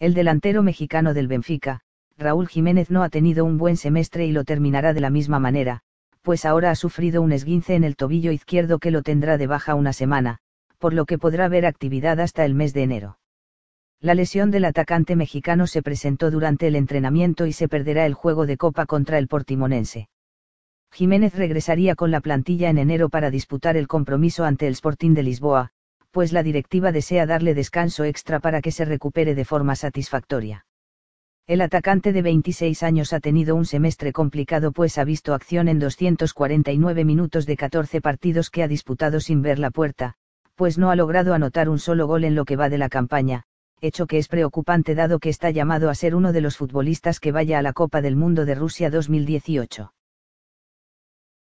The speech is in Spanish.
El delantero mexicano del Benfica, Raúl Jiménez no ha tenido un buen semestre y lo terminará de la misma manera, pues ahora ha sufrido un esguince en el tobillo izquierdo que lo tendrá de baja una semana, por lo que podrá ver actividad hasta el mes de enero. La lesión del atacante mexicano se presentó durante el entrenamiento y se perderá el juego de Copa contra el Portimonense. Jiménez regresaría con la plantilla en enero para disputar el compromiso ante el Sporting de Lisboa, pues la directiva desea darle descanso extra para que se recupere de forma satisfactoria. El atacante de 26 años ha tenido un semestre complicado pues ha visto acción en 249 minutos de 14 partidos que ha disputado sin ver la puerta, pues no ha logrado anotar un solo gol en lo que va de la campaña, hecho que es preocupante dado que está llamado a ser uno de los futbolistas que vaya a la Copa del Mundo de Rusia 2018.